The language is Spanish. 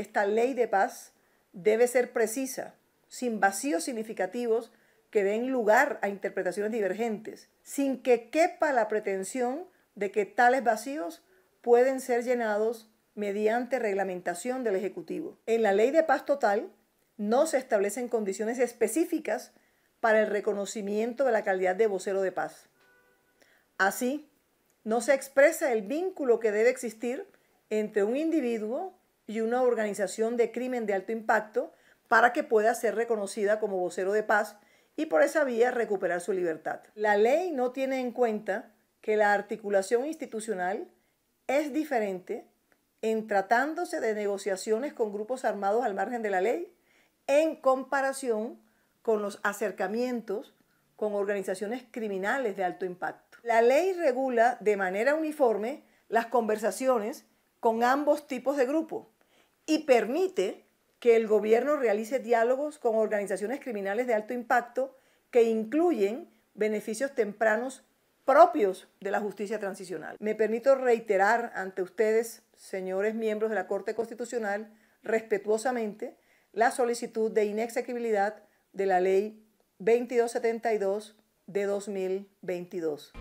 esta ley de paz debe ser precisa, sin vacíos significativos que den lugar a interpretaciones divergentes, sin que quepa la pretensión de que tales vacíos pueden ser llenados mediante reglamentación del Ejecutivo. En la ley de paz total no se establecen condiciones específicas para el reconocimiento de la calidad de vocero de paz. Así, no se expresa el vínculo que debe existir entre un individuo y una organización de crimen de alto impacto para que pueda ser reconocida como vocero de paz y por esa vía recuperar su libertad. La ley no tiene en cuenta que la articulación institucional es diferente en tratándose de negociaciones con grupos armados al margen de la ley en comparación con los acercamientos con organizaciones criminales de alto impacto. La ley regula de manera uniforme las conversaciones con ambos tipos de grupos y permite que el gobierno realice diálogos con organizaciones criminales de alto impacto que incluyen beneficios tempranos propios de la justicia transicional. Me permito reiterar ante ustedes, señores miembros de la Corte Constitucional, respetuosamente, la solicitud de inexequibilidad de la Ley 2272 de 2022.